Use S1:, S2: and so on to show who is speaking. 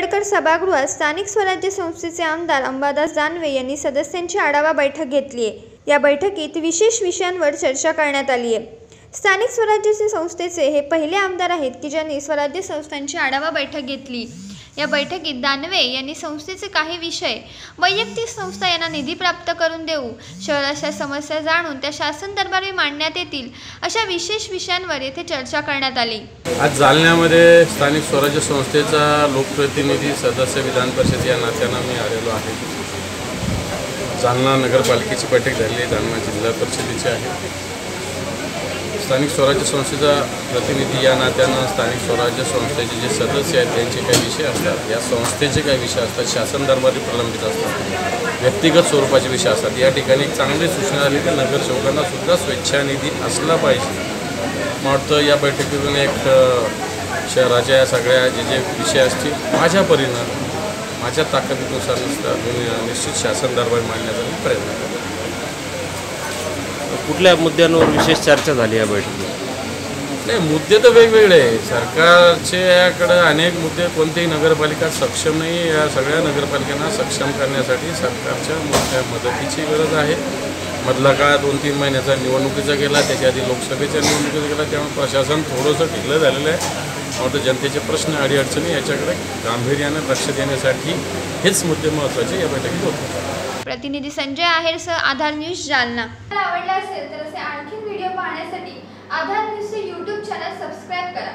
S1: आंबेडकर सभागृहात स्थानिक स्वराज्य संस्थेचे आमदार अंबादास दानवे यांनी सदस्यांची आढावा बैठक घेतली आहे. या बैठकीत विशेष विषयांवर चर्चा करण्यात आली आहे. स्थानिक स्वराज्य संस्थेचे हे पहिले आमदार आहेत की ज्यांनी स्वराज्य संस्थांची आढावा बैठक घेतली. या बैठकीत दानवे यांनी संस्थेचे काही विषय वैयक्तिक संस्था यांना निधी प्राप्त करून देऊ शहराच्या समस्या जाणून त्या शासन दरबारी मांडण्यात येतील अशा विशेष विषयांवर येथे चर्चा करण्यात आली.
S2: आज जालन्यामध्ये स्थानिक स्वराज्य संस्थेचा लोकप्रतिनिधी सदस्य विधान परिषद या नात्यानं मी आलेलो आहे. जालना नगरपालिकेची बैठक झाली जालना जिल्हा परिषदेची आहे. स्थानिक स्वराज्य संस्थेचा प्रतिनिधी या नात्यानं स्थानिक स्वराज्य संस्थेचे जे सदस्य आहेत त्यांचे काही विषय असतात. या संस्थेचे काही विषय असतात शासन दरबारी प्रलंबित असतात. व्यक्तिगत स्वरूपाचे विषय असतात. या ठिकाणी एक चांगली सूचना आली की नगरसेवकांना सुद्धा स्वेच्छानिधी असला पाहिजे. मला वाटतं या बैठकीतून एक शहराच्या या सगळ्या जे जे विषय असतील माझ्या परिणाम माझ्या ताकदीनुसार निश्चित शासन दरबार मांडण्याचा मी प्रयत्न करतो.
S3: कुठल्या मुद्द्यांवर विशेष चर्चा झाली या बैठकीत?
S2: नाही मुद्दे तर वेगवेगळे आहे. सरकारच्याकडं अनेक मुद्दे कोणतीही नगरपालिका सक्षम नाही या सगळ्या नगरपालिकांना सक्षम करण्यासाठी सरकारच्या मोठ्या मदतीची गरज आहे. मधला काळ दोन तीन महिन्याचा निवडणुकीचा गेला त्याच्या आधी लोकसभेच्या निवडणुकीचा गेला त्यामुळे प्रशासन थोडंसं ढिलं झालेलं आहे. मात्र जनतेचे प्रश्न अडीअडचणी याच्याकडे गांभीर्यानं लक्ष देण्यासाठी हेच मुद्दे महत्त्वाचे या बैठकीत होते.
S1: प्रतिनिधी संजय आहेरसह आधार न्यूज जालना.
S4: तुम्हाला आवडला असेल तर असे आणखी व्हिडिओ पाहण्यासाठी आधार न्यूजचे यूट्यूब चॅनल सबस्क्राईब करा.